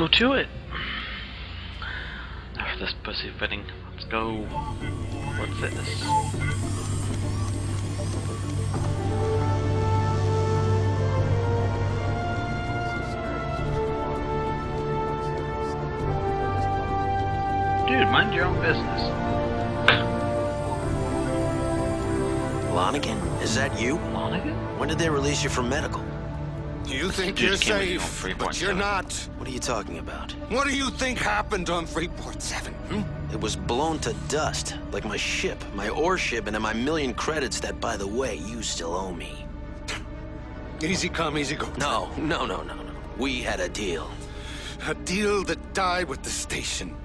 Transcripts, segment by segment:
go to it. After this pussy fitting, let's go. What's this? Dude, mind your own business. Lonigan, is that you? Lonigan? When did they release you from medical? You think you're came with you on safe, Freeport but you're not. What are you talking about? What do you think happened on Freeport 7? Hmm? It was blown to dust, like my ship, my ore ship, and my million credits that, by the way, you still owe me. Easy come, easy go. No, no, no, no, no. We had a deal. A deal that died with the station.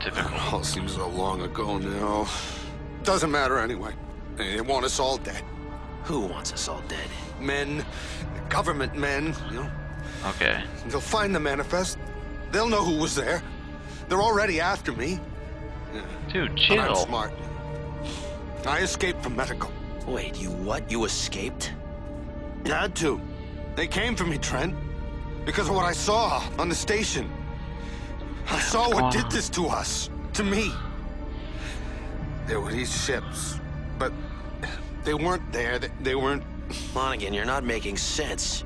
Typical. It all seems so long ago now. Doesn't matter anyway. They want us all dead. Who wants us all dead? Men, government men, you know. Okay. They'll find the manifest. They'll know who was there. They're already after me. Dude, But I'm smart. I escaped from medical. Wait, you what? You escaped? You Had to. They came for me, Trent. Because of what I saw on the station. I saw What's what did on? this to us. To me. There were these ships. But they weren't there. They, they weren't. Lonigan, you're not making sense.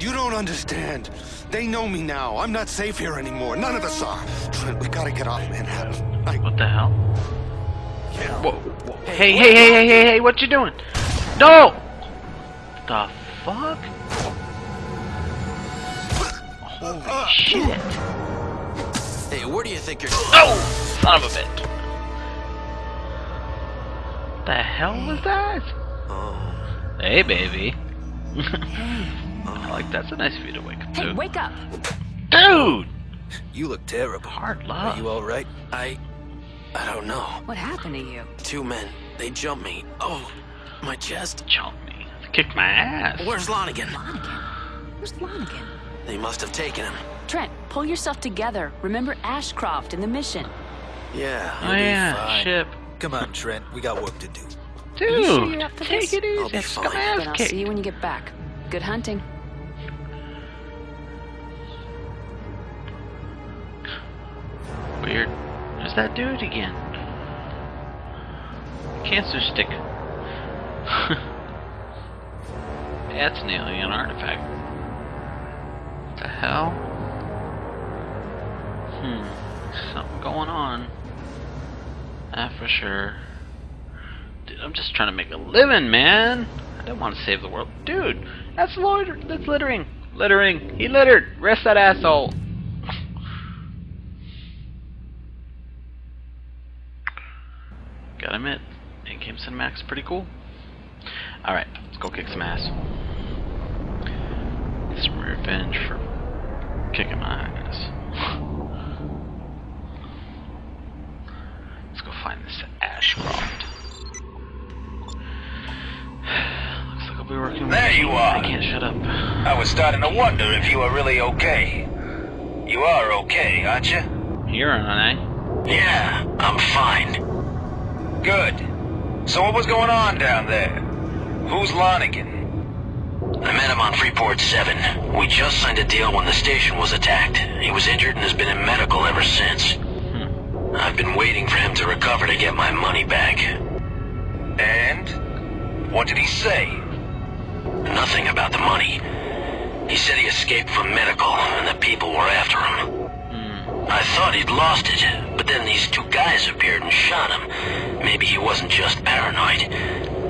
You don't understand. They know me now. I'm not safe here anymore. None of us are. Trent, we gotta get off Manhattan. I. What the hell? Whoa, whoa. Hey, hey, hey, hey, hey, hey, what you doing? No! The fuck? Holy uh, uh. shit. Hey, where do you think you're... No! Son of a bitch. The hell was that? Oh, Hey, baby. like, that's a nice view to wake up Hey, wake up! Dude! you look terrible. Hard Are you all right? I... I don't know. What happened to you? Two men. They jumped me. Oh, my chest. Chunk me. Kicked my ass. Where's Lonigan? Lonigan. Where's Lonigan? They must have taken him. Trent, pull yourself together. Remember Ashcroft and the mission. Yeah. Oh I'll be yeah, fine. ship. Come on, Trent. We got work to do. Dude, you sure you're up for take this? it easy. I'll be fine. got my ass Then I'll see you when you get back. Good hunting. Weird. There's that dude again. Cancer stick. That's an alien artifact. What the hell? Hmm. Something going on. That for sure. Dude, I'm just trying to make a living, man. I don't want to save the world. Dude, that's loiter that's littering. Littering. He littered. Rest that asshole. Gotta admit, in-game cinematics pretty cool. Alright, let's go kick some ass. Get some revenge for kicking my you are. I can't shut up. I was starting to wonder if you were really okay. You are okay, aren't you? You're on, eh? Yeah, I'm fine. Good. So what was going on down there? Who's Lonigan? I met him on Freeport 7. We just signed a deal when the station was attacked. He was injured and has been in medical ever since. I've been waiting for him to recover to get my money back. And? What did he say? Nothing about the money. He said he escaped from medical and the people were after him. I thought he'd lost it, but then these two guys appeared and shot him. Maybe he wasn't just paranoid.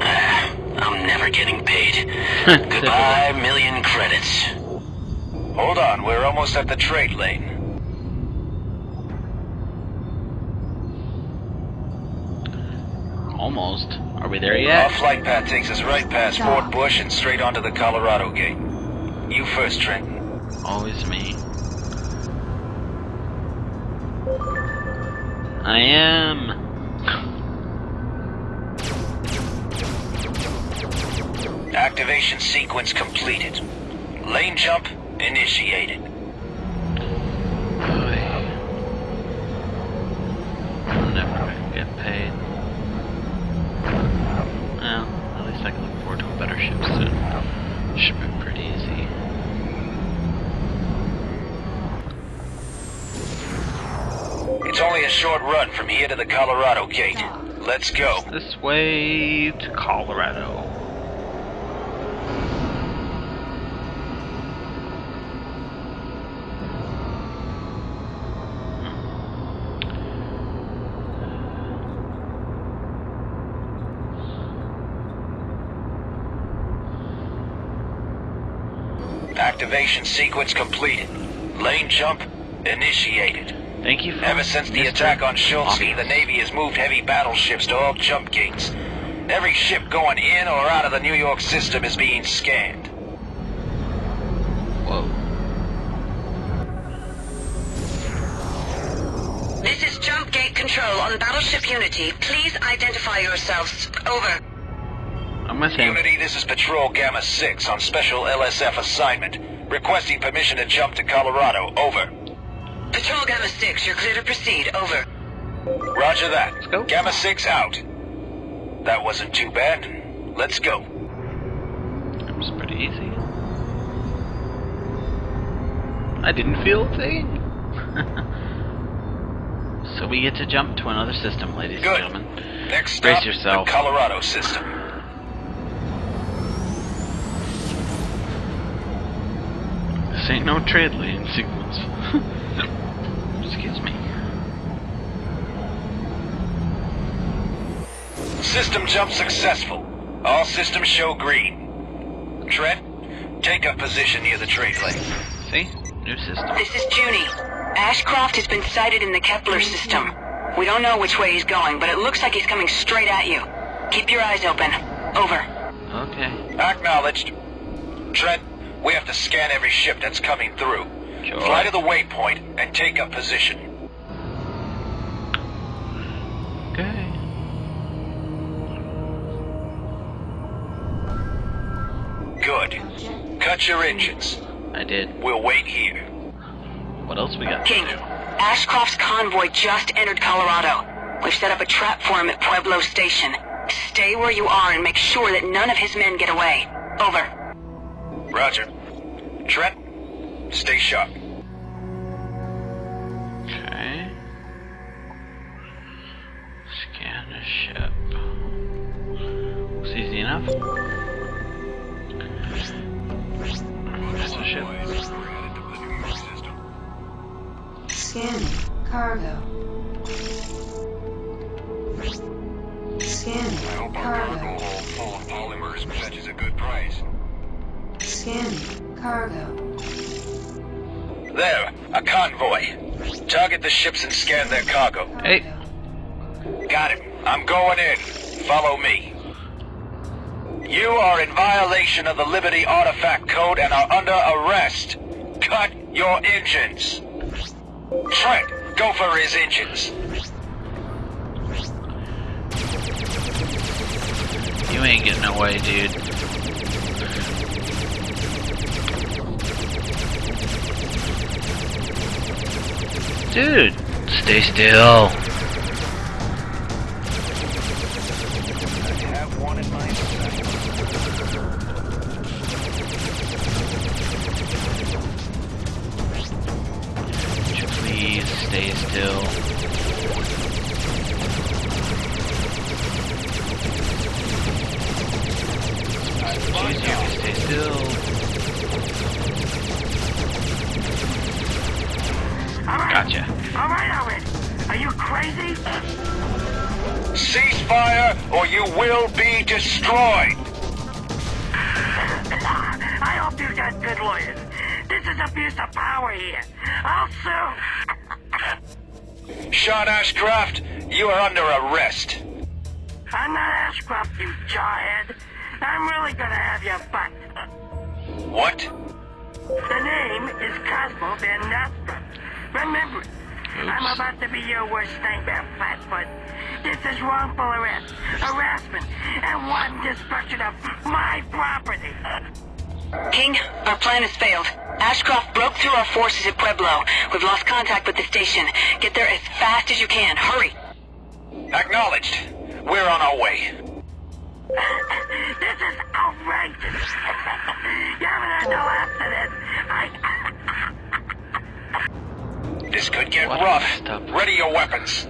Ah, I'm never getting paid. Goodbye, million credits. Hold on, we're almost at the trade lane. Almost. Are we there yet? Our flight path takes us right past Fort Bush and straight onto the Colorado Gate. You first, Trenton. Always me. I am. Activation sequence completed. Lane jump initiated. Should be pretty easy. It's only a short run from here to the Colorado Gate. Let's go. This way to Colorado. Activation sequence completed. Lane jump initiated. Thank you for Ever since the attack on Schultzy, the Navy has moved heavy battleships to all jump gates. Every ship going in or out of the New York system is being scanned. Whoa. This is Jump Gate Control on Battleship Unity. Please identify yourselves. Over. I'm with him. Unity, this is Patrol Gamma 6 on special LSF assignment. Requesting permission to jump to Colorado. Over. Patrol Gamma 6, you're clear to proceed. Over. Roger that. Let's go. Gamma 6 out. That wasn't too bad. Let's go. It was pretty easy. I didn't feel a thing. so we get to jump to another system, ladies Good. and gentlemen. Next Brace stop, yourself. the Colorado system. This ain't no trade lane sequence. Excuse me. System jump successful. All systems show green. Trent, take up position near the trade lane. See? New system. This is Juni. Ashcroft has been sighted in the Kepler system. We don't know which way he's going, but it looks like he's coming straight at you. Keep your eyes open. Over. Okay. Acknowledged. Trent, we have to scan every ship that's coming through. Sure. Fly to the waypoint and take up position. Okay. Good. Cut your engines. I did. We'll wait here. What else we got? King, Ashcroft's convoy just entered Colorado. We've set up a trap for him at Pueblo Station. Stay where you are and make sure that none of his men get away. Over. Roger. Trent, stay sharp. Okay. Scan the ship. It's easy enough. There's the ship. Scanning. Cargo. Scanning. Cargo. I hope our cargo hold full of polymers fetches a good price. Scanning. Cargo. There, a convoy. Target the ships and scan their cargo. Hey. Got it. I'm going in. Follow me. You are in violation of the Liberty Artifact Code and are under arrest. Cut your engines. Trent, go for his engines. You ain't getting away, dude. Dude, stay still. please stay still? You stay still. All right, already. Are you crazy? Ceasefire or you will be destroyed. I hope you got good lawyers. This is abuse of power here. I'll sue. Sean Ashcroft, you are under arrest. I'm not Ashcroft, you jawhead. I'm really gonna have your butt. What? The name is Cosmo Van Nostra. Remember it. I'm about to be your worst nightmare, Flatfoot. This is wrongful arrest, harassment, and one destruction of my property. King, our plan has failed. Ashcroft broke through our forces at Pueblo. We've lost contact with the station. Get there as fast as you can. Hurry. Acknowledged. We're on our way. Get rough. Ready your weapons.